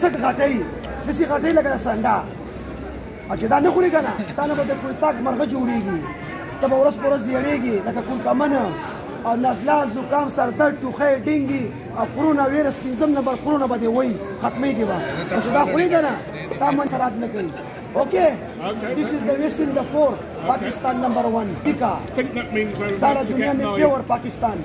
سټ غټي دسی غټي لګا سنډا او چې دا نه خوري کنه دا نه به کوئی تاک مرغه جوړيږي ته به ورس پرس یړيږي لکه کوم کمن او نزلا زکام سر درد ټوخه ډینګي او کرونا وایرس پنځم نمبر کرونا به دی وای ختمي کې با چې دا خوري کنه دا من سرات نه کوي Okay, this is the whistle the four, Pakistan number one, Tika. I think that means I was Sara Dunya Pakistan.